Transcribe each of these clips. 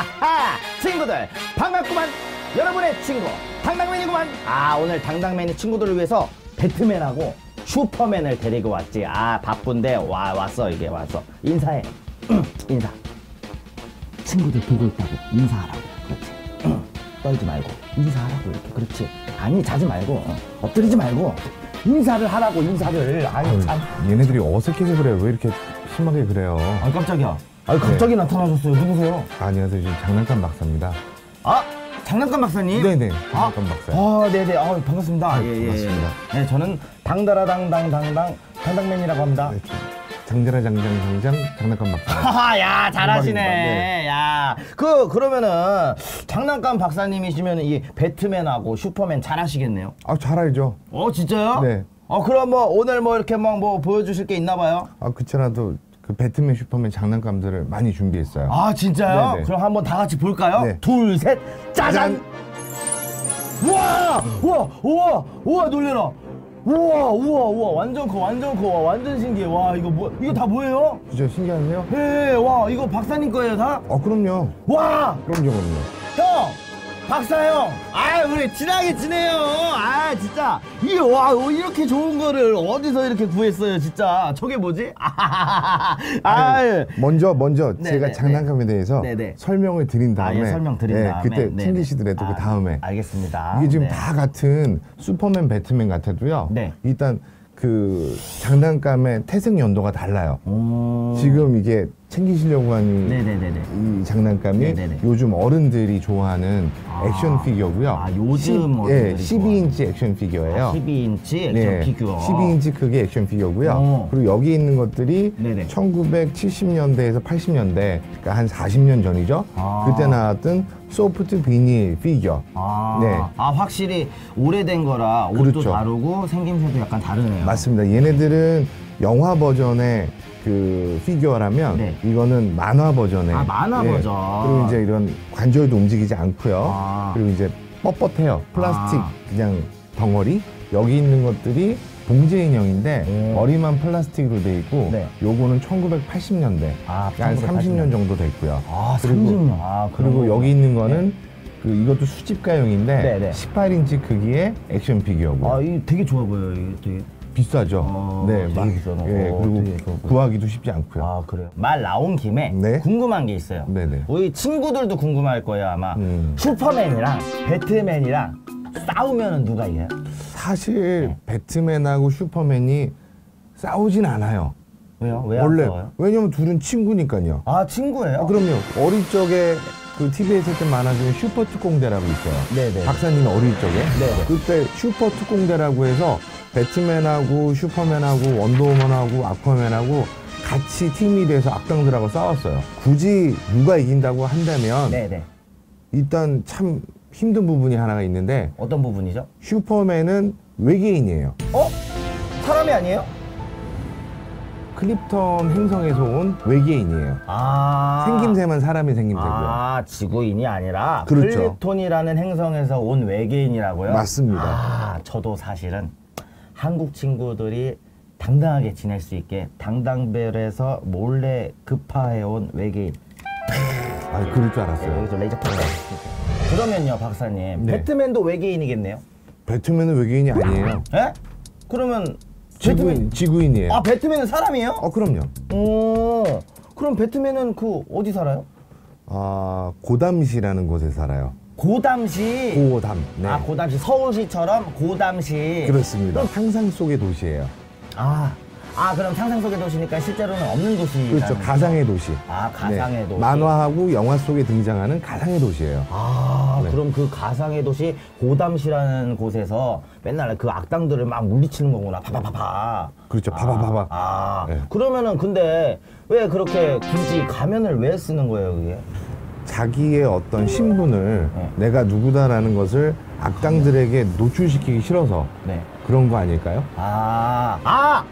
하하 친구들 반갑구만 여러분의 친구 당당맨이구만. 아 오늘 당당맨이 친구들을 위해서 배트맨하고 슈퍼맨을 데리고 왔지. 아 바쁜데 와 왔어 이게 왔어. 인사해. 인사. 친구들 보고 있다고 인사하라고. 그렇지. 떨지 말고 인사하라고 이렇게. 그렇지. 아니 자지 말고 어, 엎드리지 말고 인사를 하라고 인사를. 아니 참. 얘네들이 어색해서 그래요. 왜 이렇게 심하게 그래요? 아 깜짝이야 아 갑자기 나타나셨어요 누구세요 안녕하세요. 지금 장난감 박사입니다. 아 장난감 박사님 네네. 아, 장난감 박사. 아, 네네. 아, 반갑습니다. 네, 예, 예, 반갑습니다. 예. 네, 저는 당다라 당당 당당 당당맨이라고 합니다. 네, 좀 장자라 장장 장장 장난감 박사. 하하, 야, 잘하시네. 네. 야, 그 그러면은 장난감 박사님이시면 이 배트맨하고 슈퍼맨 잘하시겠네요. 아, 잘 알죠. 어, 진짜요? 네. 어, 그럼 뭐 오늘 뭐 이렇게 막 뭐 보여주실 게 있나 봐요? 아, 그렇더라도 그 배트맨 슈퍼맨 장난감들을 많이 준비했어요. 아, 진짜요? 네네. 그럼 한번 다 같이 볼까요? 네. 둘, 셋, 짜잔! 우와! 우와! 우와! 우와, 놀래라! 우와, 우와, 우와, 완전 커, 완전 커, 와, 완전 신기해. 와, 이거 뭐, 이거 다 뭐예요? 진짜 신기하네요. 예, 와, 이거 박사님 거예요, 다? 어, 그럼요. 와! 그럼요, 그럼요. 형! 박사 형! 아, 우리 친하게 지내요! 아, 진짜! 이게, 와, 이렇게 좋은 거를 어디서 이렇게 구했어요, 진짜. 저게 뭐지? 아, 아, 먼저 먼저 네, 제가 네, 장난감에 대해서 네, 네. 설명을 드린 아, 다음에 예, 설명 드린 예, 다음에. 그때 네네. 챙기시더라도 아, 그 다음에 알겠습니다. 이게 지금 네. 다 같은 슈퍼맨, 배트맨 같아도요. 네. 일단 그 장난감의 태생 연도가 달라요. 오. 지금 이게 챙기시려고 하는. 이 장난감이 네네네. 요즘 어른들이 좋아하는 아. 액션 피규어고요. 아, 요즘 예, 어른들이 12인치 액션 피규어예요. 12인치 액션 네, 피규어. 12인치 크기 액션 피규어고요. 어. 그리고 여기 있는 것들이 네네. 1970년대에서 80년대, 그러니까 한 40년 전이죠. 아. 그때 나왔던 소프트 비닐 피규어. 아, 네. 아, 확실히 오래된 거라 옷도 그렇죠. 다르고 생김새도 약간 다르네요. 맞습니다. 얘네들은 영화 버전의 그 피규어라면 네. 이거는 만화 버전의 아, 만화 버전. 그리고 이제 이런 관절도 움직이지 않고요. 아. 그리고 이제 뻣뻣해요. 플라스틱 아. 그냥 덩어리. 여기 있는 것들이 봉제 인형인데 오. 머리만 플라스틱으로 돼 있고 네. 요거는 1980년대. 아, 한1980 30년 정도 됐고요. 아, 그리고- 30년. 아, 그리고. 여기 있는 거는 그 이것도 수집가용인데 네, 네. 18인치 크기의 액션 피규어고. 아, 이게 되게 좋아 보여요. 이게 되게. 비싸죠. 어, 네, 되게 막, 비싸네. 예, 어, 그리고 되게. 구하기도 쉽지 않고요. 아, 그래요. 말 나온 김에 네. 궁금한 게 있어요. 네네. 우리 친구들도 궁금할 거예요, 아마. 음. 슈퍼맨이랑 배트맨이랑 싸우면 누가 이겨요? 사실 네. 배트맨하고 슈퍼맨이 싸우진 않아요. 왜요? 왜안 원래 싸워요? 왜냐면 둘은 친구니까요. 아, 친구예요? 아, 그럼요. 어릴 적에 그 TV에서 했던 만화 중에 슈퍼 특공대라고 있어요. 네네. 박사님 어릴 적에 네네. 그때 슈퍼 특공대라고 해서 배트맨하고 슈퍼맨하고 원더우먼하고 아쿠아맨하고 같이 팀이 돼서 악당들하고 싸웠어요. 굳이 누가 이긴다고 한다면 네네. 일단 참 힘든 부분이 하나가 있는데 어떤 부분이죠? 슈퍼맨은 외계인이에요. 어? 사람이 아니에요? 클립턴 행성에서 온 외계인이에요. 아. 생김새만 사람의 생김새고요. 아, 지구인이 아니라 그렇죠. 클립톤이라는 행성에서 온 외계인이라고요? 맞습니다. 아, 저도 사실은 한국 친구들이 당당하게 지낼 수 있게 당당벨에서 몰래 급파해온 외계인. 아, 그럴 줄 알았어요. 여기서 레이저 포가 그러면요, 박사님. 네. 배트맨도 외계인이겠네요? 배트맨은 외계인이 아니에요. 예? 그러면 지구인, 배트맨 지구인이에요. 아, 배트맨은 사람이에요? 어, 그럼요. 오. 그럼 배트맨은 그 어디 살아요? 아, 고담시라는 곳에 살아요. 고담시. 고담. 네. 아, 고담시 서울시처럼 고담시. 그렇습니다. 상상 속의 도시예요. 아, 아 그럼 상상 속의 도시니까 실제로는 없는 도시. 그렇죠. 가상의 도시. 아, 가상의 네. 도시. 만화하고 영화 속에 등장하는 가상의 도시예요. 아, 네. 그럼 그 가상의 도시 고담시라는 곳에서 맨날 그 악당들을 막 물리치는 거구나. 파파파파. 그렇죠. 바바바바. 아, 네. 그러면은 근데 왜 그렇게 굳이 가면을 왜 쓰는 거예요, 그게? 자기의 어떤 신분을 네. 내가 누구다라는 것을 악당들에게 노출시키기 싫어서 네. 그런 거 아닐까요? 아, 아!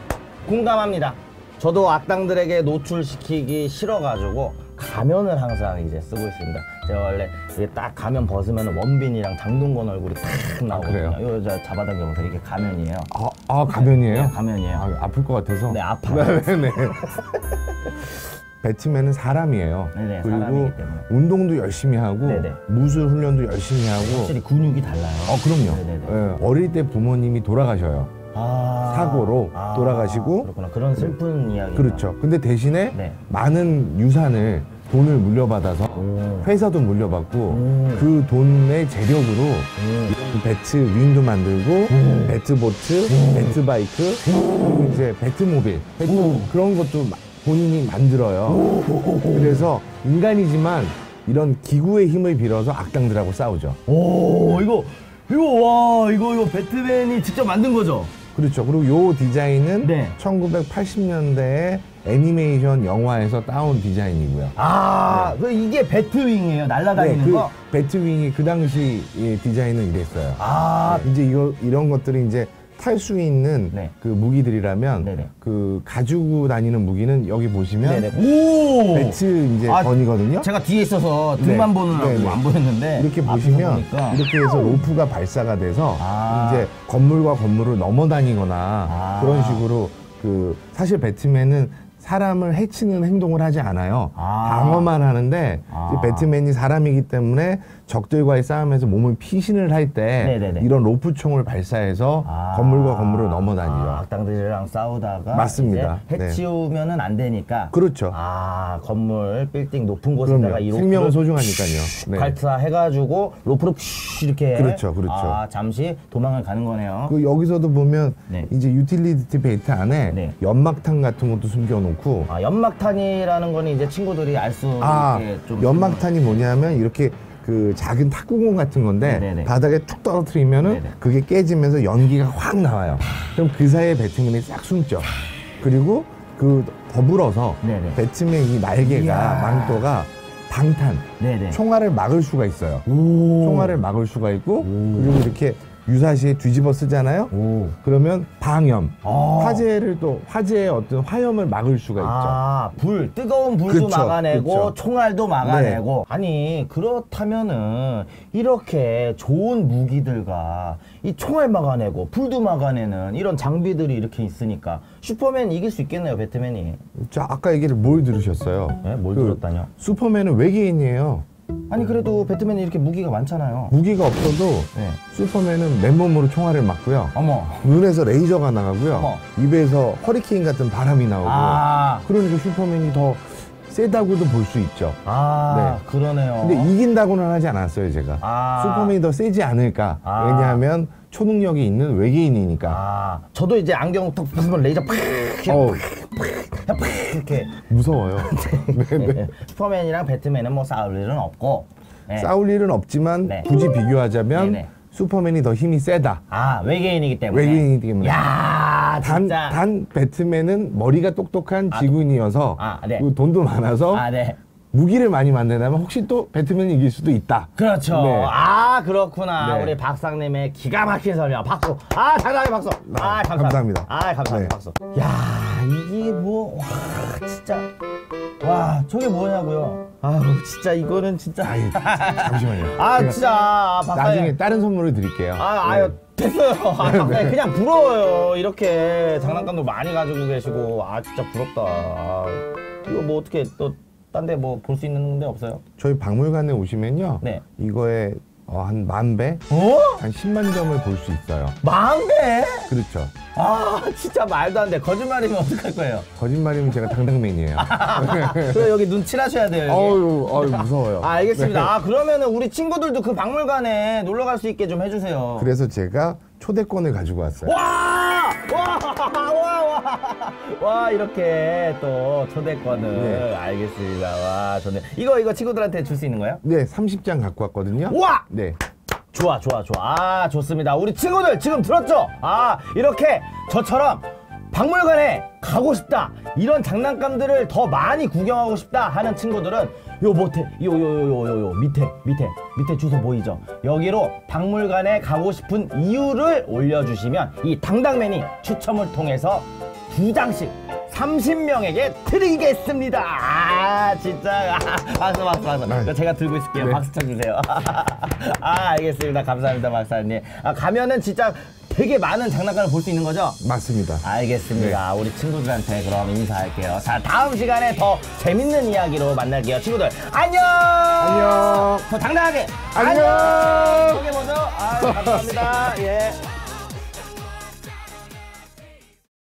공감합니다. 저도 악당들에게 노출시키기 싫어가지고 가면을 항상 이제 쓰고 있습니다. 제가 원래 이게 딱 가면 벗으면 원빈이랑 장동건 얼굴이 딱 나오거든요. 그래요? 이거 저 잡아당겨보세요. 이게 가면이에요. 아, 아 가면이에요? 네, 가면이에요. 아, 아플 것 같아서. 네, 아파요. 네 네. 배트맨은 사람이에요. 네네, 그리고 사람이기 때문에. 운동도 열심히 하고 네네. 무술 훈련도 열심히 하고. 확실히 근육이 달라요. 어 그럼요. 네네네. 예, 어릴 때 부모님이 돌아가셔요. 아, 사고로 돌아가시고. 그렇구나. 그런 슬픈 이야기. 그렇죠. 근데 대신에 네. 많은 유산을 돈을 물려받아서 오. 회사도 물려받고 음. 그 돈의 재력으로 음. Bat Wing도 만들고 Bat Boat, Bat Bike 그리고 이제 배트 모빌 배트 그런 것도 마- 본인이 만들어요. 그래서 인간이지만 이런 기구의 힘을 빌어서 악당들하고 싸우죠. 오, 이거 이거 와, 이거 이거 배트맨이 직접 만든 거죠? 그렇죠. 그리고 요 디자인은 네. 1980년대에 애니메이션 영화에서 따온 디자인이고요. 아, 그 이게 배트윙이에요. 날아다니는 그 거. 배트윙이 그 당시 예, 디자인은 이랬어요. 아, 이제 이거 이런 것들이 이제 탈 수 있는 네. 그 무기들이라면 네네. 그 가지고 다니는 무기는 여기 보시면 네네. 오. 배트 이제 아, 건이거든요. 제가 뒤에 있어서 등만 네. 보느라고 네네. 안 보였는데 이렇게 보시면 이렇게 해서 로프가 발사가 돼서 아. 이제 건물과 건물을 넘어 다니거나 아. 그런 식으로 그 사실 배트맨은 사람을 해치는 행동을 하지 않아요. 아. 방어만 하는데 아. 배트맨이 사람이기 때문에 적들과의 싸움에서 몸을 피신을 할 때. 이런 로프총을 발사해서 아. 건물과 건물을 넘어다니죠. 아, 악당들이랑 싸우다가 맞습니다. 이제 해치우면은 안 되니까 그렇죠. 아 건물 빌딩 높은 곳에다가. 이 생명은 소중하니까요. 네. 발사 해가지고 로프로 이렇게 그렇죠, 그렇죠. 아 잠시 도망을 가는 거네요. 그 여기서도 보면 네. 이제 utility belt 안에 네. 연막탄 같은 것도 숨겨놓고 아 연막탄이라는 거는 이제 친구들이 알수 아 연막탄이 뭐냐면 이렇게 그 작은 탁구공 같은 건데 네네네. 바닥에 툭 떨어뜨리면은 네네. 그게 깨지면서 연기가 확 나와요. 그럼 그 사이에 배트맨이 싹 숨죠. 그리고 그 더불어서 네네. 배트맨 이 날개가 이야. 망토가 방탄 네네. 총알을 막을 수가 있어요. 오. 총알을 막을 수가 있고 그리고 이렇게 유사시에 뒤집어 쓰잖아요. 오. 그러면 방염, 아. 화재를 또 화재의 어떤 화염을 막을 수가 있죠. 아, 불, 뜨거운 불도 그쵸, 막아내고, 그쵸. 네. 총알도 막아내고. 아니, 그렇다면은, 이렇게 좋은 무기들과 이 총알 막아내고, 불도 막아내는 이런 장비들이 이렇게 있으니까, 슈퍼맨 이길 수 있겠네요, 배트맨이. 자, 아까 얘기를 뭘 들으셨어요? 네, 뭘 그 들었다뇨? 슈퍼맨은 외계인이에요. 아니, 그래도 배트맨이 이렇게 무기가 많잖아요. 무기가 없어도 네. 슈퍼맨은 맨몸으로 총알을 맞고요. 어머. 눈에서 레이저가 나가고요. 어머. 입에서 허리케인 같은 바람이 나오고. 아, 그러니까 슈퍼맨이 더 세다고도 볼 수 있죠. 아, 그러네요. 근데 이긴다고는 하지 않았어요, 제가. 아. 슈퍼맨이 더 세지 않을까. 아. 왜냐하면 초능력이 있는 외계인이니까. 아, 저도 이제 안경 딱 벗으면 레이저 팍! 이렇게 어우, 팍! 이렇게. 무서워요. 네, 네. 예. 슈퍼맨이랑 배트맨은 뭐 싸울 일은 없고. 예. 싸울 일은 없지만 네. 굳이 비교하자면 네네. 슈퍼맨이 더 힘이 세다. 아 외계인이기 때문에. 외계인이기 때문에. 야 단, 진짜. 단 배트맨은 머리가 똑똑한 지구인이어서 아, 네. 그리고 돈도 많아서 아 네. 무기를 많이 만든다면 혹시 또 배트맨이 이길 수도 있다. 그렇죠. 네. 아 그렇구나. 네. 우리 박상님의 기가 막힌 설명. 박수. 아 장난해 박수. 아 감사합니다. 감사합니다. 아 감사합니다. 네. 박수. 야 이게 뭐 와 진짜 와 저게 뭐냐고요. 아 진짜 이거는 진짜. 아이, 잠시만요. 아 진짜 아. 나중에 다른 선물을 드릴게요. 아, 아유, 네. 됐어요. 아, 박사님, 그냥 부러워요. 이렇게 장난감도 많이 가지고 계시고, 아, 진짜 부럽다. 아, 이거 뭐 어떻게 또, 딴 데 뭐 볼 수 있는 데 없어요? 저희 박물관에 오시면요. 네. 이거에 어, 한 만 배? 어? 한 10만 점을 볼 수 있어요. 망대? 그렇죠. 아, 진짜 말도 안 돼. 거짓말이면 어떡할 거예요? 거짓말이면 제가 당당맨이에요. 그래, 여기 눈 칠하셔야 돼요. 어유, 어유 무서워요. 아, 알겠습니다. 네. 아, 그러면은 우리 친구들도 그 박물관에 놀러 갈 수 있게 좀 해주세요. 그래서 제가 초대권을 가지고 왔어요. 와! 와! 와! 이렇게 또 초대권을 네. 알겠습니다. 와, 좋네. 이거 이거 친구들한테 줄 수 있는 거예요? 네, 30장 갖고 왔거든요. 와! 네. 좋아, 좋아, 좋아. 아, 좋습니다. 우리 친구들 지금 들었죠? 아, 이렇게 저처럼 박물관에 가고 싶다. 이런 장난감들을 더 많이 구경하고 싶다 하는 친구들은 요 밑에, 요, 요, 요, 요, 요, 요, 밑에, 밑에, 밑에 주소 보이죠? 여기로 박물관에 가고 싶은 이유를 올려주시면 이 당당맨이 추첨을 통해서 두 장씩 30명에게 드리겠습니다. 아, 진짜. 아, 박수, 박수, 박수. 네. 이거 제가 들고 있을게요. 네. 박수 쳐주세요. 아, 알겠습니다. 감사합니다, 박사님. 아, 가면은 진짜 되게 많은 장난감을 볼 수 있는 거죠? 맞습니다. 알겠습니다. 우리 친구들한테 그럼 인사할게요. 자, 다음 시간에 더 재밌는 이야기로 만날게요. 친구들, 안녕! 안녕. 더 당당하게! 안녕! 소개 먼저. 아, 감사합니다. 예.